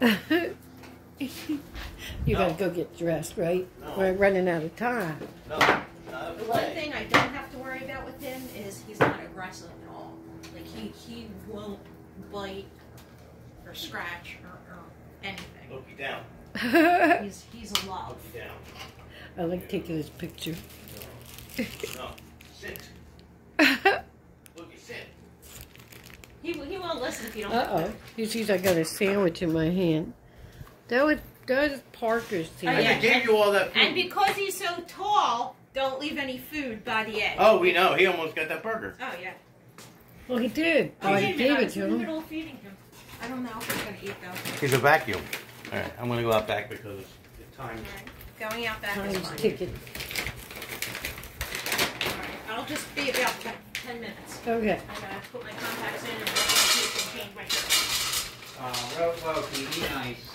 you No. gotta go get dressed, right? No. We're running out of time. No, The not one thing I don't have to worry about with him is he's not aggressive at all. Like he he won't bite or scratch or, or anything. Loki down. He's he's a love. Look you down. like taking this picture. No. Sit. Look, you sit. He he won't listen if you don't. Uh oh. You see, I got a sandwich in my hand. That was that was Parker's Oh, I yeah. just gave you all that And because he's so tall, don't leave any food by the edge. Oh, we know. He almost got that burger. Oh yeah. Well, he did. Oh, I wait minute, gave it to him. middle of feeding him. I don't know if he's gonna eat though. He's a vacuum. All right, I'm gonna go out back because the time. Alright. Going out back is Time's fine. ticking. Alright. I'll just be about ten minutes. Okay. I gotta put my contacts in and brush my teeth and change my shirt. Uh, well, well, be nice.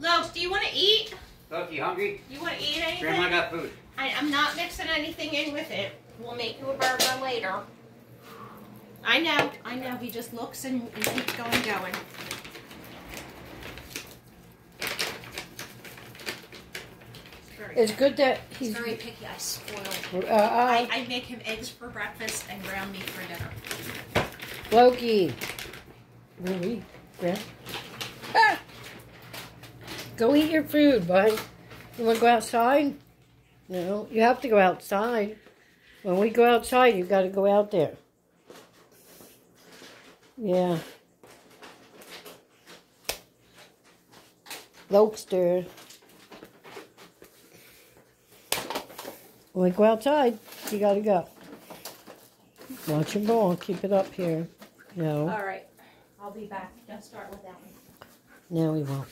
Los, do you want to eat? Look, you hungry? You want to eat anything? Grandma got food. I, I'm not mixing anything in with it. We'll make you a burger later. I know, I know. He just looks and, and keeps going, going. Very, It's good that he's he's. very picky. I spoil. Uh, I, uh, I make him eggs for breakfast and ground meat for dinner. Loki. Really? Yeah. Ah! Go eat your food, bud. You want to go outside? No, you have to go outside. When we go outside, you got to go out there. Yeah. Lokester. When we go outside, you got to go. Watch your ball. Keep it up here. No. All right, I'll be back. Don't start with that one. No, we won't.